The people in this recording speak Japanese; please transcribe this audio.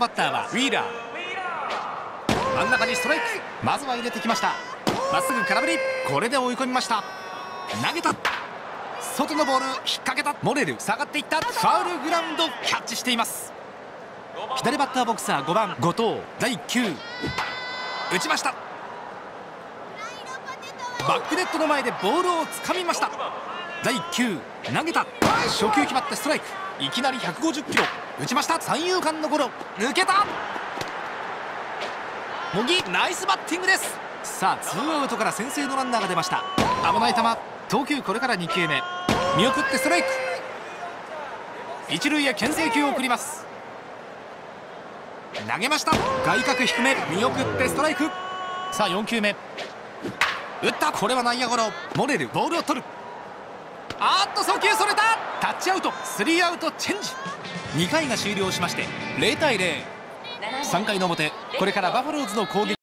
バッターはウィーラー。真ん中にストライク。まずは入れてきました。まっすぐ空振り。これで追い込みました。投げた。外のボール。引っ掛けた。モレル。下がっていった。ファウルグラウンド。キャッチしています。左バッターボクサー5番後藤。第9打ちました。バックネットの前でボールをつかみました。第9投げた。初球決まってストライク。いきなり150キロ。打ちました。三遊間のゴロ。抜けた。茂木ナイスバッティングです。さあツーアウトから先制のランナーが出ました。危ない球。投球これから2球目。見送ってストライク。一塁へ牽制球を送ります。投げました。外角低め。見送ってストライク。さあ4球目。打った。これは内野ゴロ。モレルボールを取る。あっと送球それた。タッチアウト。スリーアウトチェンジ。2回が終了しまして0対03回の表これからバファローズの攻撃。